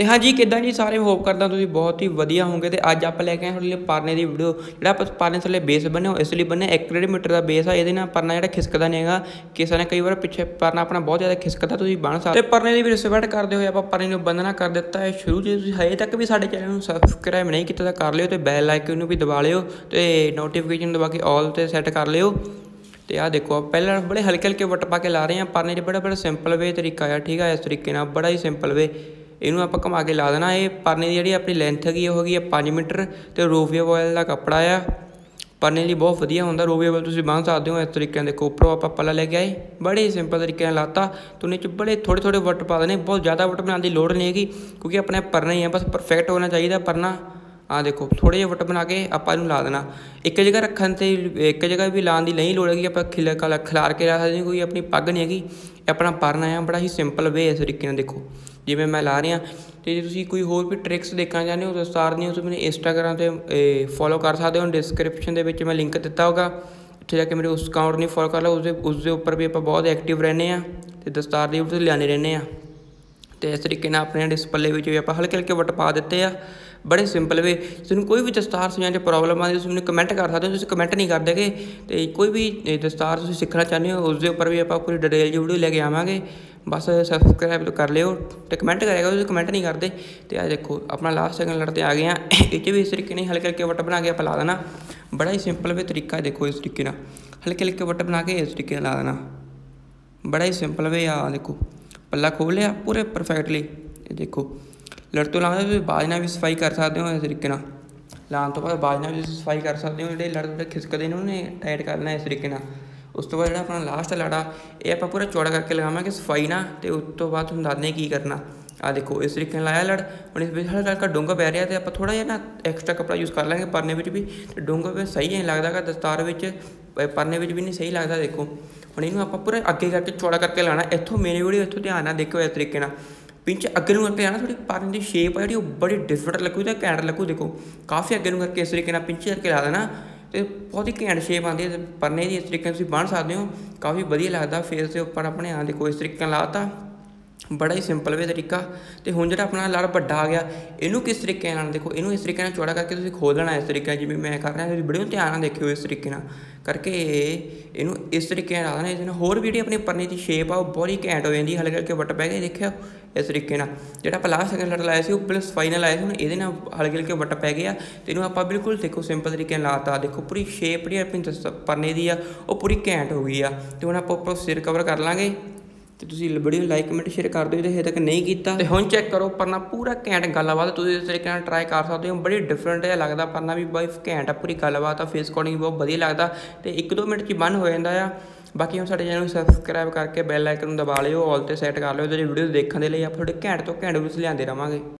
ਤੇ ਹਾਂਜੀ ਕਿੱਦਾਂ ਜੀ ਸਾਰੇ ਹੋਪ ਕਰਦਾ ਤੁਸੀਂ ਬਹੁਤ ਹੀ ਵਧੀਆ ਹੋਵੋਗੇ ਤੇ ਅੱਜ ਆਪਾਂ ਲੈ ਕੇ ਆਏ ਤੁਹਾਡੇ ਲਈ ਪਰਨੇ ਦੀ ਵੀਡੀਓ ਜਿਹੜਾ ਆਪਾਂ ਪਰਨੇ ਥੱਲੇ ਬੇਸ ਬਣਿਆ ਇਸ ਲਈ ਬਣਿਆ 1 ਮੀਟਰ ਦਾ ਬੇਸ ਆ, ਇਹਦੇ ਨਾਲ ਪਰਨਾ ਜਿਹੜਾ ਖਿਸਕਦਾ ਨਹੀਂ ਹੈਗਾ। ਕਿਸੇ ਨੇ ਕਈ ਵਾਰ ਪਿੱਛੇ ਪਰਨਾ ਆਪਣਾ ਬਹੁਤ ਜ਼ਿਆਦਾ ਖਿਸਕਦਾ, ਤੁਸੀਂ ਬਣ ਸਕਦੇ ਤੇ ਪਰਨੇ ਦੀ ਵੀ ਰਿਸਪੈਕਟ ਕਰਦੇ ਹੋਏ ਆਪਾਂ ਪਰਨੇ ਨੂੰ ਬੰਨਣਾ ਕਰ ਦਿੱਤਾ ਹੈ ਸ਼ੁਰੂ ਜੇ। ਤੁਸੀਂ ਹਜੇ ਤੱਕ ਵੀ ਸਾਡੇ ਚੈਨਲ ਨੂੰ ਸਬਸਕ੍ਰਾਈਬ ਨਹੀਂ ਕੀਤਾ ਤਾਂ ਕਰ ਲਿਓ ਤੇ ਬੈਲ ਆਈਕਨ ਨੂੰ ਵੀ ਦਬਾ ਲਿਓ ਤੇ ਨੋਟੀਫਿਕੇਸ਼ਨ ਦਬਾ ਕੇ ਆਲ ਤੇ ਸੈੱਟ ਕਰ ਲਿਓ। ਤੇ ਆਹ ਦੇਖੋ ਪਹਿਲਾਂ ਬੜੇ ਹਲਕੇ ਹਲਕੇ ਵੱਟ ਪਾ ਕੇ ਲਾ ਰਹੇ ਆ ਪਰਨੇ 'ਚ ਬੜਾ ਬੜਾ ਸਿੰਪਲ ਵੇ ਤਰੀਕਾ ਆ, ਠੀਕ ਆ? ਇਸ ਤਰੀਕੇ ਨਾਲ ਬੜਾ ਹੀ ਸਿੰਪਲ ਵੇ ਇਹਨੂੰ ਆਪਾਂ ਘੁਮਾ ਕੇ ਲਾ ਦੇਣਾ। ਇਹ ਪਰਨੇ ਦੀ ਜਿਹੜੀ ਆਪਣੀ ਲੈਂਥ ਹੈਗੀ, ਉਹ ਹੈਗੀ ਆ 5 ਮੀਟਰ ਤੇ ਰੋਵੀਆ ਆਇਲ ਦਾ ਕੱਪੜਾ ਆ। ਪਰਨੇ ਲਈ ਬਹੁਤ ਵਧੀਆ ਹੁੰਦਾ। ਰੋਵੀਆ ਆਇਲ ਤੁਸੀਂ ਬੰਨ ਸਕਦੇ ਹੋ। ਇਸ ਤਰੀਕੇ ਨਾਲ ਦੇਖੋ, ਉੱਪਰੋਂ ਆਪਾਂ ਪੱਲਾ ਲੈ ਕੇ ਆਏ। ਬੜੇ ਹੀ ਸਿੰਪਲ ਤਰੀਕੇ ਨਾਲ ਲਾਤਾ। ਤੁਨੇ ਚ ਬੜੇ ਥੋੜੇ ਥੋੜੇ ਵੱਟ ਪਾ ਦੇਣੇ। ਬਹੁਤ ਜ਼ਿਆਦਾ ਵੱਟ ਬਣਾਉਣ ਦੀ ਲੋੜ ਨਹੀਂ ਹੈਗੀ, ਕਿਉਂਕਿ ਆਪਣੇ ਪਰਨਾ ਹੀ ਆ। ਬਸ ਪਰਫੈਕਟ ਹੋਣਾ ਚਾਹੀਦਾ ਪਰਨਾ। ਆ ਦੇਖੋ ਥੋੜੇ ਜਿਹੇ ਵੱਟ ਬਣਾ ਕੇ ਆਪਾਂ ਇਹਨੂੰ ਲਾ ਦੇਣਾ। ਇੱਕ ਜਗ੍ਹਾ ਰੱਖਣ ਤੇ, ਇੱਕ ਜਗ੍ਹਾ ਵੀ ਲਾਉਣ ਦੀ ਨਹੀਂ ਲੋੜ ਹੈਗੀ। ਆਪਾਂ ਖਿਲ ਖਿਲਾਰ ਕੇ ਰੱਖ ਸਕਦੇ ਕੋਈ ਆਪਣੀ ਪੱਗ ਨਹੀਂ ਹੈਗੀ। ਇਹ ਆਪਣਾ ਪਰਨਾ ਆ। ਬੜਾ ਹੀ ਸਿੰਪਲ ਵੇ ਇਸ ਤਰੀਕੇ ਨਾਲ ਦੇਖੋ। ਜਿਵੇਂ ਮੈਂ ਲਾ ਰਿਹਾ, ਤੇ ਜੇ ਤੁਸੀਂ ਕੋਈ ਹੋਰ ਵੀ ਟ੍ਰਿਕਸ ਦੇਖਣਾ ਚਾਹੁੰਦੇ ਹੋ ਦਸਤਾਰ ਦੀਆਂ ਤੁਸੀਂ ਮੈਨੂੰ ਇੰਸਟਾਗ੍ਰਾਮ ਤੇ ਫੋਲੋ ਕਰ ਸਕਦੇ ਹੋ। ਡਿਸਕ੍ਰਿਪਸ਼ਨ ਦੇ ਵਿੱਚ ਮੈਂ ਲਿੰਕ ਦਿੱਤਾ ਹੋਗਾ ਉੱਥੇ ਜਾ ਕੇ ਮੇਰੇ ਉਸ ਅਕਾਊਂਟ ਨੂੰ ਫੋਲੋ ਕਰ ਲਓ। ਉਸਦੇ ਉਸ ਦੇ ਉੱਪਰ ਵੀ ਆਪਾਂ ਬਹੁਤ ਐਕਟਿਵ ਰਹਿੰਦੇ ਆ ਤੇ ਦਸਤਾਰ ਦੀ ਵੀਡੀਓ ਲਿਆਣੇ ਰਹਿੰਦੇ ਆ ਤੇ ਇਸ ਤਰੀਕੇ ਨਾਲ ਆਪਣੇ ਡਿਸਪਲੇ ਵਿੱਚ ਵੀ ਆਪਾਂ ਹਲਕੇ ਹਲਕੇ ਵਟ ਪਾ ਦਿੱਤੇ ਆ। ਬੜੇ ਸਿੰਪਲ ਵੇ ਤੁਹਾਨੂੰ ਕੋਈ ਵੀ ਦਸਤਾਰ ਸਜਾਉਣ 'ਚ ਪ੍ਰੋਬਲਮ ਆਉਂਦੀ, ਤੁਸੀਂ ਮੈਨੂੰ ਕਮੈਂਟ ਕਰ ਸਕਦੇ ਹੋ। ਤੁਸੀਂ ਕਮੈਂਟ ਨਹੀਂ ਕਰਦੇਗੇ ਤੇ ਕੋਈ ਵੀ ਦਸਤਾਰ ਤੁਸੀਂ ਸਿੱਖਣਾ ਚਾਹੁੰਦੇ ਹੋ ਉਸ ਦੇ ਉੱਪਰ ਵੀ ਆਪਾਂ ਪੂਰੀ ਡਿਟੇਲ ਜੀ ਵੀਡੀਓ ਲੈ ਕੇ ਆਵਾਂਗੇ। ਬਸ ਸਬਸਕ੍ਰਾਈਬ ਕਰ ਲਿਓ ਤੇ ਕਮੈਂਟ ਕਰੇਗਾ ਤੁਸੀਂ ਕਮੈਂਟ ਨਹੀਂ ਕਰਦੇ। ਤੇ ਆ ਦੇਖੋ, ਆਪਣਾ ਲਾਸਟ ਸੈਕਿੰਡ ਲੜਤੇ ਆ ਗਏ ਆ। ਇਹ 'ਚ ਵੀ ਇਸ ਤਰੀਕੇ ਨਾਲ ਹਲਕੇ ਹਲਕੇ ਵਟ ਬਣਾ ਕੇ ਆਪਾਂ ਲਾ ਦੇਣਾ। ਬੜਾ ਹੀ ਸਿੰਪਲ ਵੇ ਤਰੀਕਾ ਦੇਖੋ ਇਸ ਤਰੀਕੇ ਨਾਲ। ਹਲਕੇ ਹਲਕੇ ਵਟ ਬਣਾ ਕੇ ਇਸ ਤਰੀਕੇ ਨਾਲ ਲਾ ਦੇਣਾ। ਬੜਾ ਹੀ ਸਿੰਪਲ ਵੇ ਆ ਦੇਖੋ। ਪੱਲਾ ਖੋਲ ਲਿਆ, ਪੂਰੇ ਪਰਫੈਕਟਲੀ ਇਹ ਦੇਖੋ, ਲੜ ਤੋਂ ਲਾਉਂਦੇ ਤੁਸੀਂ ਬਾਜ ਨਾਲ ਵੀ ਸਫ਼ਾਈ ਕਰ ਸਕਦੇ ਹੋ ਇਸ ਤਰੀਕੇ ਨਾਲ। ਲਾਉਣ ਤੋਂ ਬਾਅਦ ਬਾਜ ਨਾਲ ਵੀ ਸਫ਼ਾਈ ਕਰ ਸਕਦੇ ਹੋ, ਜਿਹੜੇ ਲੜ ਜਿਹੜੇ ਖਿਸਕਦੇ ਨੇ, ਉਹਨੇ ਟਾਈਟ ਕਰਨਾ ਇਸ ਤਰੀਕੇ ਨਾਲ। ਉਸ ਤੋਂ ਬਾਅਦ ਜਿਹੜਾ ਆਪਣਾ ਲਾਸਟ ਲੜਾ, ਇਹ ਆਪਾਂ ਪੂਰਾ ਚੌੜਾ ਕਰਕੇ ਲਗਾਵਾਂਗੇ, ਸਫ਼ਾਈ ਨਾਲ, ਤੇ ਉਸ ਤੋਂ ਬਾਅਦ ਤੁਹਾਨੂੰ ਦੱਸਦੇ ਕੀ ਕਰਨਾ। ਆ ਦੇਖੋ, ਇਸ ਤਰੀਕੇ ਨਾਲ ਲਾਇਆ ਲੜ, ਹੁਣ ਇਸ ਵਿੱਚ ਹਲਕਾ ਹਲਕਾ ਡੂੰਘਾ ਪੈ ਰਿਹਾ ਤੇ ਆਪਾਂ ਥੋੜਾ ਜਿਹਾ ਨਾ ਐਕਸਟਰਾ ਕਪੜਾ ਯੂਜ਼ ਕਰ ਲਾਂਗੇ ਪਰਨੇ ਵਿੱਚ ਵੀ, ਤੇ ਡੂੰਘਾ ਵੀ ਸਹੀ ਨਹੀਂ ਲੱਗਦਾਗਾ ਦਸਤਾਰ ਵਿੱਚ ਪਰਨੇ ਵਿੱਚ ਵੀ ਨਹੀਂ ਸਹੀ ਲੱਗਦਾ, ਦੇਖੋ। ਹੁਣ ਇਹਨੂੰ ਆਪਾਂ ਪੂਰਾ ਅੱਗੇ ਕਰਕੇ ਚੌੜਾ ਕਰਕੇ ਲਾਣਾ, ਇੱਥੋਂ ਮੇਰੀ ਵੀਡੀਓ ਇੱਥੋਂ ਧਿਆਨ ਨਾਲ ਦੇਖੋ ਇਸ ਤਰੀਕੇ ਨਾਲ। ਪਿੰਚ ਅੱਗੇ ਨੂੰ ਕਰਕੇ ਆਣਾ ਥੋੜੀ ਪਰਨ ਦੀ ਸ਼ੇਪ ਆ ਜਿਹੜੀ, ਉਹ ਬੜੀ ਡਿਫਰੈਂਟ ਲੱਗੂ ਤੇ ਘੈਂਟ ਲੱਗੂ, ਦੇਖੋ। ਕਾਫੀ ਅੱਗੇ ਨੂੰ ਕਰਕੇ ਇਸ ਤਰੀਕੇ ਨਾਲ ਪਿੰਚ ਕਰਕੇ ਲਾ ਦੇਣਾ। ਤੇ ਬਹੁਤ ਹੀ ਘੈਂਟ ਸ਼ੇਪ ਆਉਂਦੀ ਹੈ ਪਰਨੇ ਦੀ ਇਸ ਤਰੀਕੇ ਨਾਲ ਤੁਸੀਂ ਬਣ ਸਕਦੇ ਹੋ, ਕਾਫੀ ਵਧੀਆ ਲੱਗਦਾ ਫੇਸ ਦੇ ਉੱਪਰ ਆਪਣੇ ਆਉਣ ਦੇ ਕੋਈ ਇਸ ਤਰੀਕੇ ਨਾਲ ਲਾਤਾ। ਬੜਾ ਹੀ ਸਿੰਪਲ ਵੇ ਤਰੀਕਾ। ਤੇ ਹੁਣ ਜਿਹੜਾ ਆਪਣਾ ਲੜ ਵੱਡਾ ਆ ਗਿਆ, ਇਹਨੂੰ ਕਿਸ ਤਰੀਕੇ ਨਾਲ ਦੇਖੋ, ਇਹਨੂੰ ਇਸ ਤਰੀਕੇ ਨਾਲ ਚੌੜਾ ਕਰਕੇ ਤੁਸੀਂ ਖੋਲ ਲੈਣਾ ਇਸ ਤਰੀਕੇ ਜਿਵੇਂ ਮੈਂ ਕਰ ਰਿਹਾ, ਤੁਸੀਂ ਬੜੇ ਧਿਆਨ ਨਾਲ ਦੇਖਿਓ ਇਸ ਤਰੀਕੇ ਨਾਲ। ਕਰਕੇ ਇਹਨੂੰ ਇਸ ਤਰੀਕੇ ਨਾਲ ਲਾਣਾ ਇਸ ਨਾਲ ਹੋਰ ਵੀ ਜਿਹੜੀ ਆਪਣੀ ਪਰਨੇ ਦੀ ਸ਼ੇਪ ਆ, ਉਹ ਬਹੁਤ ਹੀ ਘੈਂਟ ਹੋ ਜਾਂਦੀ, ਹਲਕੇ ਹਲਕੇ ਵੱਟ ਪੈ ਗਏ, ਦੇਖਿਓ ਇਸ ਤਰੀਕੇ ਨਾਲ। ਜਿਹੜਾ ਆਪਾਂ ਲਾਸਟ ਸੈਕਿੰਡ ਲੜ ਲਾਇਆ ਸੀ, ਉਹ ਪਲਸ ਫਾਈਨਲ ਆਇਆ ਸੀ, ਹੁਣ ਇਹਦੇ ਨਾਲ ਹਲਕੇ ਹਲਕੇ ਵੱਟ ਪੈ ਗਏ ਆ। ਤੇ ਇਹਨੂੰ ਆਪਾਂ ਬਿਲਕੁਲ ਦੇਖੋ ਸਿੰਪਲ ਤਰੀਕੇ ਨਾਲ ਲਾਤਾ, ਦੇਖੋ ਪੂਰੀ ਸ਼ੇਪ ਜਿਹੜੀ ਆਪਣੀ ਪਰਨੇ ਦੀ ਆ, ਉਹ ਪੂਰੀ ਘੈਂਟ ਹੋ ਗਈ ਆ। ਤੇ ਹੁਣ ਆਪਾਂ ਉੱਪਰ ਸਿਰ ਕਵਰ ਕਰ ਲਾਂਗੇ। ਤੇ ਤੁਸੀਂ ਵੀਡੀਓ ਨੂੰ ਲਾਈਕ ਕਮੈਂਟ ਸ਼ੇਅਰ ਕਰ ਦਿਓ ਜੇ ਹਜੇ ਤੱਕ ਨਹੀਂ ਕੀਤਾ। ਤੇ ਹੁਣ ਚੈੱਕ ਕਰੋ, ਪਰਨਾ ਪੂਰਾ ਘੈਂਟ ਗੱਲਬਾਤ ਤੁਸੀਂ ਇਸ ਤਰੀਕੇ ਨਾਲ ਟਰਾਈ ਕਰ ਸਕਦੇ ਹੋ। ਬੜੀ ਡਿਫਰੈਂਟ ਜਿਹਾ ਲੱਗਦਾ, ਪਰਨਾ ਵੀ ਬਾਈ ਘੈਂਟ ਆ ਪੂਰੀ ਗੱਲਬਾਤ ਆ ਫੇਸ ਕੋਡਿੰਗ ਬਹੁਤ ਵਧੀਆ ਲੱਗਦਾ। ਤੇ 1-2 ਮਿੰਟ 'ਚ ਬੰਦ ਹੋ ਜਾਂਦਾ ਆ। ਬਾਕੀ ਹੁਣ ਸਾਡੇ ਚੈਨਲ ਨੂੰ ਸਬਸਕ੍ਰਾਈਬ ਕਰਕੇ ਬੈਲ ਆਈਕਨ ਨੂੰ ਦਬਾ ਲਿਓ ਆਲ ਤੇ ਸੈੱਟ ਕਰ ਲਿਓ ਜਿਹੜੀ ਵੀਡੀਓ ਦੇਖਣ ਦੇ ਲਈ ਆਪਾਂ ਤੁਹਾਡੇ ਘੈਂਟ ਤੋਂ ਘੈਂਟ ਵੀਡੀਓਜ਼ ਲਿਆਂਦੇ ਰਵਾਂਗੇ।